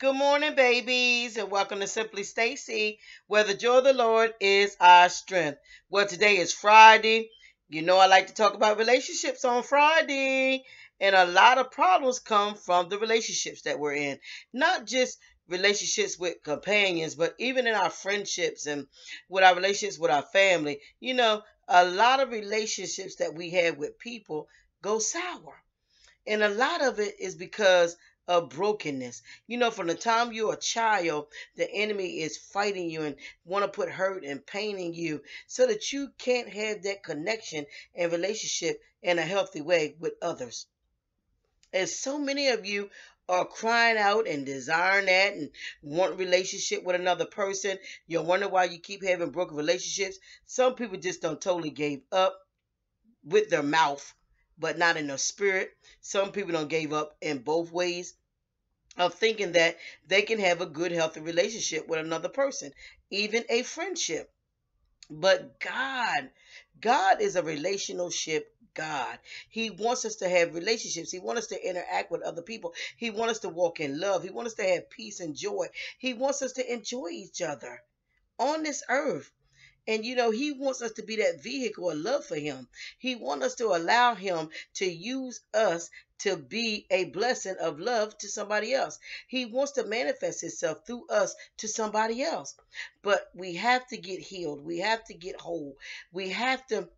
Good morning, babies, and welcome to Simply Stacey, where the joy of the Lord is our strength. Well, today is Friday. You know, I like to talk about relationships on Friday, and a lot of problems come from the relationships that we're in. Not just relationships with companions, but even in our friendships and with our relationships with our family. You know, a lot of relationships that we have with people go sour. And a lot of it is because of brokenness. You know, from the time you're a child, the enemy is fighting you and want to put hurt and pain in you so that you can't have that connection and relationship in a healthy way with others. And so many of you are crying out and desiring that and want relationship with another person. You're wondering why you keep having broken relationships. Some people just don't totally gave up with their mouth but not in the spirit. Some people don't gave up in both ways of thinking that they can have a good, healthy relationship with another person, even a friendship. But God, God is a relationship God. He wants us to have relationships. He wants us to interact with other people. He wants us to walk in love. He wants us to have peace and joy. He wants us to enjoy each other on this earth. And you know, he wants us to be that vehicle of love for him. He wants us to allow him to use us to be a blessing of love to somebody else. He wants to manifest himself through us to somebody else. But we have to get healed. We have to get whole. We have to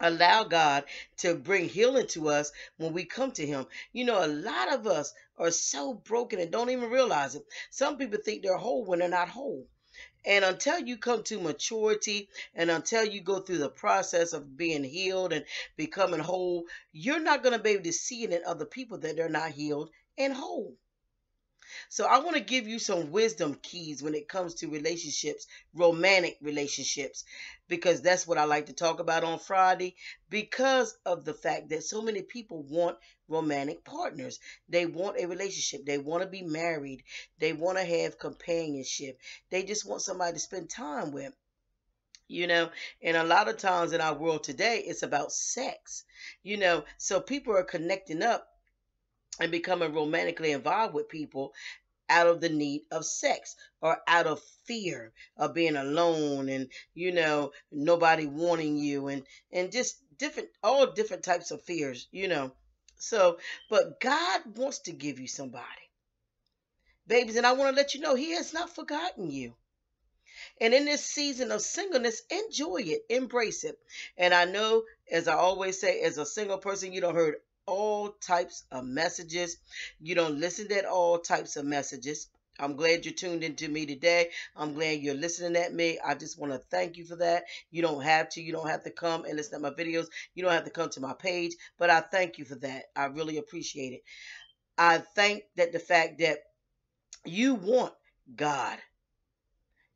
allow God to bring healing to us when we come to Him. You know, a lot of us are so broken and don't even realize it. Some people think they're whole when they're not whole. And until you come to maturity and until you go through the process of being healed and becoming whole, you're not going to be able to see it in other people that they're not healed and whole. So I want to give you some wisdom keys when it comes to relationships, romantic relationships, because that's what I like to talk about on Friday because of the fact that so many people want romantic partners. They want a relationship. They want to be married. They want to have companionship. They just want somebody to spend time with you know and a lot of times in our world today it's about sex you know so people are connecting up and becoming romantically involved with people out of the need of sex or out of fear of being alone and you know nobody wanting you and and just different all different types of fears you know. So but god wants to give you somebody. Babies and i want to let you know he has not forgotten you. And in this season of singleness enjoy it embrace it. And i know as i always say as a single person you don't heard all types of messages. You don't listen to all types of messages. I'm glad you tuned into me today. I'm glad you're listening at me. I just want to thank you for that. You don't have to. You don't have to come and listen to my videos. You don't have to come to my page, but I thank you for that. I really appreciate it. I thank that the fact that you want God.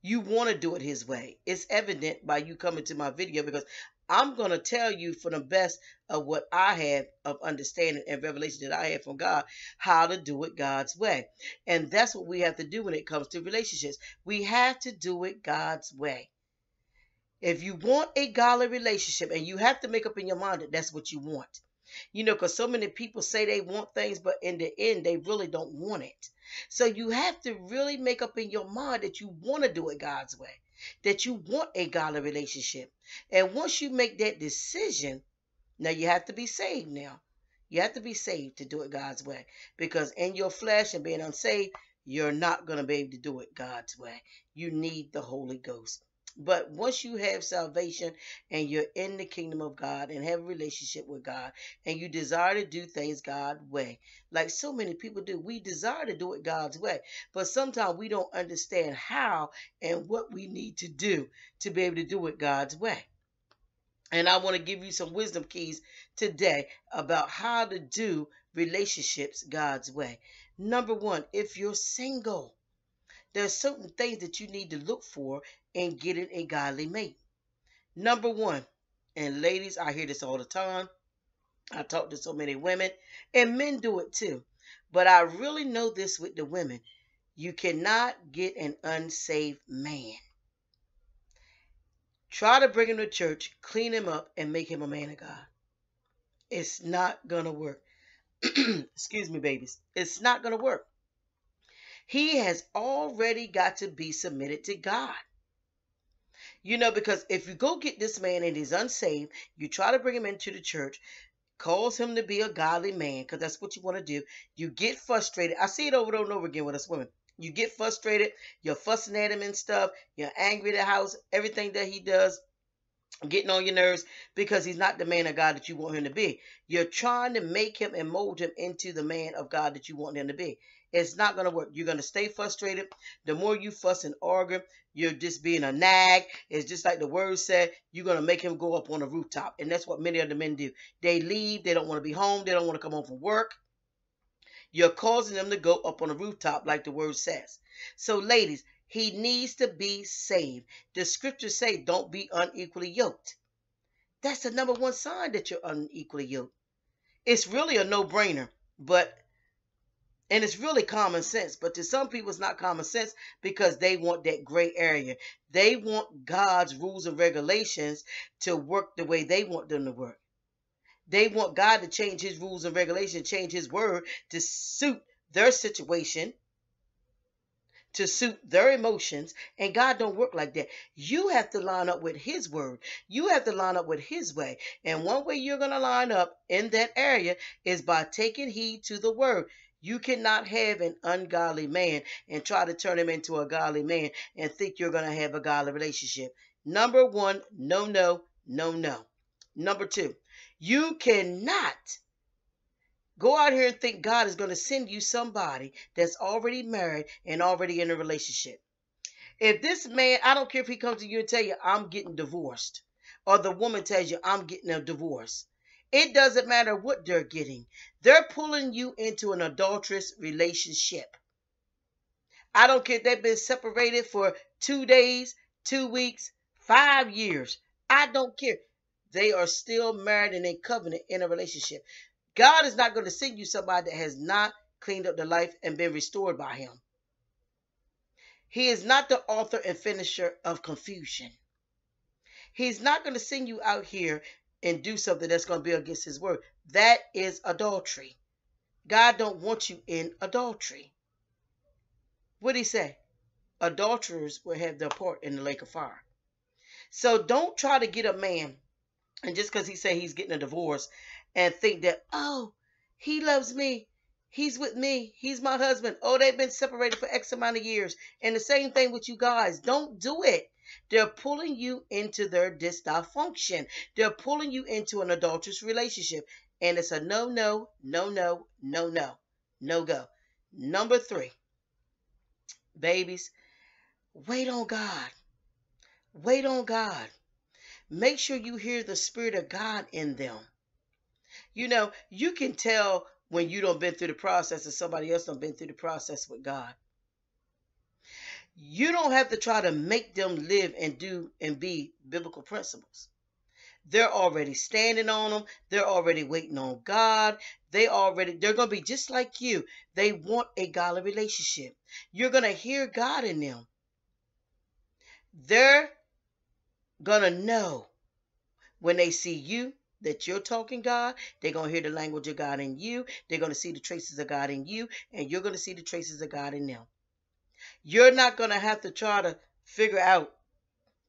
You want to do it his way. It's evident by you coming to my video because I'm going to tell you for the best of what I have of understanding and revelation that I have from God, how to do it God's way. And that's what we have to do when it comes to relationships. We have to do it God's way. If you want a godly relationship, and you have to make up in your mind that that's what you want. You know, because so many people say they want things, but in the end, they really don't want it. So you have to really make up in your mind that you want to do it God's way that you want a godly relationship. And once you make that decision, now you have to be saved now. You have to be saved to do it God's way. Because in your flesh and being unsaved, you're not going to be able to do it God's way. You need the Holy Ghost. But once you have salvation and you're in the kingdom of God and have a relationship with God and you desire to do things God's way, like so many people do, we desire to do it God's way. But sometimes we don't understand how and what we need to do to be able to do it God's way. And I want to give you some wisdom keys today about how to do relationships God's way. Number one, if you're single, there are certain things that you need to look for in getting a godly mate. Number one, and ladies, I hear this all the time. I talk to so many women, and men do it too. But I really know this with the women. You cannot get an unsaved man. Try to bring him to church, clean him up, and make him a man of God. It's not going to work. Excuse me, babies. It's not going to work. he has already got to be submitted to God. You know, because if you go get this man and he's unsaved, you try to bring him into the church, cause him to be a godly man, because that's what you want to do. You get frustrated. I see it over and over again with us women. You get frustrated, you're fussing at him and stuff, you're angry at the house, everything that he does, getting on your nerves because he's not the man of God that you want him to be. You're trying to make him and mold him into the man of God that you want him to be. It's not going to work. You're going to stay frustrated. The more you fuss and argue, you're just being a nag. It's just like the word said, you're going to make him go up on a rooftop. And that's what many of the men do. They leave. They don't want to be home. They don't want to come home from work. You're causing them to go up on a rooftop, like the word says. So, ladies, he needs to be saved. The scriptures say, don't be unequally yoked. That's the number one sign that you're unequally yoked. It's really a no brainer, but and it's really common sense, but to some people, it's not common sense because they want that gray area. They want God's rules and regulations to work the way they want them to work. They want God to change his rules and regulations, change his word to suit their situation, to suit their emotions. And God don't work like that. You have to line up with his word. You have to line up with his way. And one way you're going to line up in that area is by taking heed to the word. You cannot have an ungodly man and try to turn him into a godly man and think you're going to have a godly relationship. Number one, no, no, no, no. Number two, you cannot go out here and think God is going to send you somebody that's already married and already in a relationship. If this man, I don't care if he comes to you and tell you, I'm getting divorced, or the woman tells you, I'm getting a divorce. It doesn't matter what they're getting. They're pulling you into an adulterous relationship. I don't care if they've been separated for two days, two weeks, five years. I don't care. They are still married and in covenant in a relationship. God is not going to send you somebody that has not cleaned up their life and been restored by Him. He is not the author and finisher of confusion. He's not going to send you out here and do something that's going to be against his word. That is adultery. God don't want you in adultery. What did he say? Adulterers will have their part in the lake of fire. So don't try to get a man, and just because he say he's getting a divorce, and think that, oh, he loves me. He's with me. He's my husband. Oh, they've been separated for X amount of years. And the same thing with you guys. Don't do it. They're pulling you into their dysfunction. They're pulling you into an adulterous relationship. And it's a no, no, no, no, no, no, no go. Number three, babies, wait on God. Wait on God. Make sure you hear the Spirit of God in them. You know, you can tell when you don't been through the process and somebody else don't been through the process with God. You don't have to try to make them live and do and be biblical principles. They're already standing on them. They're already waiting on God. They already they're going to be just like you. They want a godly relationship. You're going to hear God in them. They're going to know when they see you that you're talking God, they're going to hear the language of God in you. They're going to see the traces of God in you, and you're going to see the traces of God in them. You're not going to have to try to figure out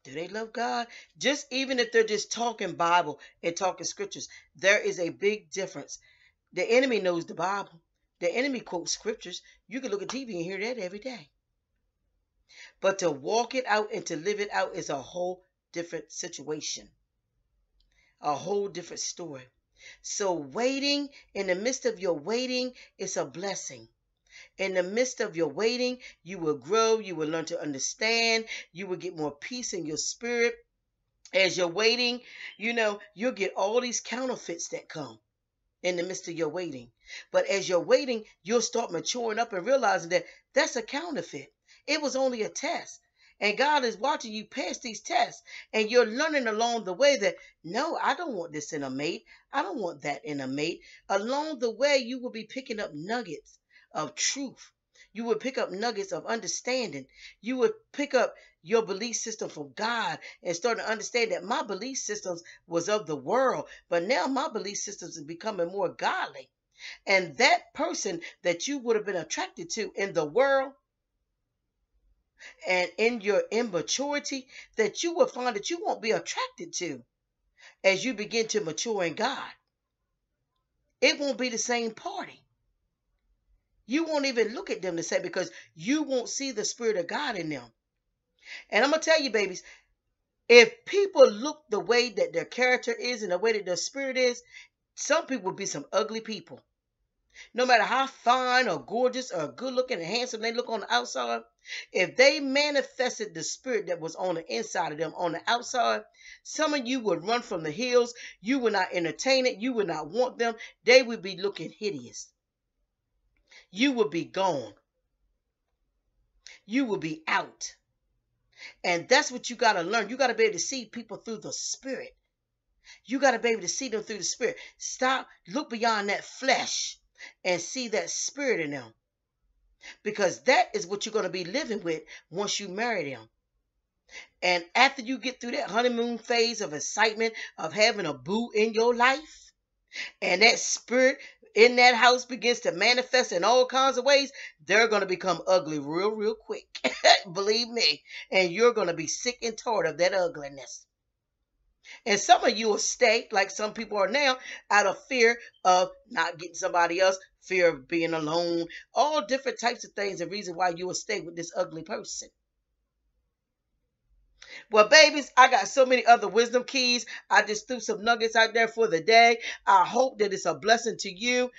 do they love God? Just even if they're just talking Bible and talking scriptures, there is a big difference. The enemy knows the Bible. The enemy quotes scriptures. You can look at TV and hear that every day. But to walk it out and to live it out is a whole different situation, a whole different story. So, waiting in the midst of your waiting is a blessing. In the midst of your waiting, you will grow, you will learn to understand, you will get more peace in your spirit. As you're waiting, you know, you'll get all these counterfeits that come in the midst of your waiting. But as you're waiting, you'll start maturing up and realizing that that's a counterfeit. It was only a test. And God is watching you pass these tests. And you're learning along the way that, no, I don't want this in a mate. I don't want that in a mate. Along the way, you will be picking up nuggets of truth. You would pick up nuggets of understanding. You would pick up your belief system from God and start to understand that my belief systems was of the world, but now my belief systems is becoming more godly. And that person that you would have been attracted to in the world, and in your immaturity that you will find that you won't be attracted to as you begin to mature in God. It won't be the same party. You won't even look at them the same because you won't see the Spirit of God in them. And I'm going to tell you, babies, if people look the way that their character is and the way that their spirit is, some people will be some ugly people. No matter how fine or gorgeous or good looking and handsome they look on the outside, if they manifested the spirit that was on the inside of them on the outside, some of you would run from the hills. You would not entertain it. You would not want them. They would be looking hideous. You would be gone. You would be out. And that's what you got to learn. You got to be able to see people through the spirit. You got to be able to see them through the spirit. Stop, look beyond that flesh and see that spirit in them. Because that is what you're going to be living with once you marry them. And after you get through that honeymoon phase of excitement of having a boo in your life, and that spirit in that house begins to manifest in all kinds of ways, they're going to become ugly real, real quick. Believe me. And you're going to be sick and tired of that ugliness. And some of you will stay, like some people are now, out of fear of not getting somebody else, fear of being alone, all different types of things, the reason why you will stay with this ugly person. Well, babies, I got so many other wisdom keys. I just threw some nuggets out there for the day. I hope that it's a blessing to you.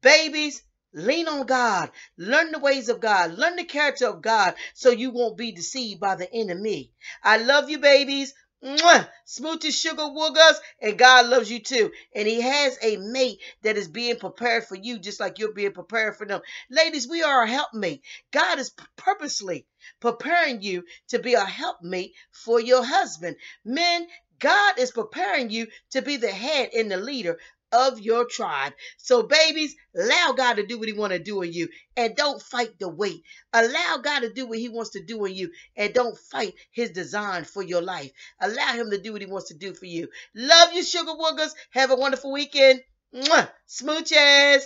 Babies, lean on God. Learn the ways of God. Learn the character of God so you won't be deceived by the enemy. I love you, babies. Mwah! Smoochie sugar woogers, and God loves you too. And He has a mate that is being prepared for you, just like you're being prepared for them. Ladies, we are a helpmate. God is purposely preparing you to be a helpmate for your husband. Men, God is preparing you to be the head and the leader of your tribe. So, babies, allow God to do what He want to do in you, and don't fight the wait. Allow God to do what He wants to do in you, and don't fight His design for your life. Allow Him to do what He wants to do for you. Love you, sugar woogers. Have a wonderful weekend. Mwah! Smooches.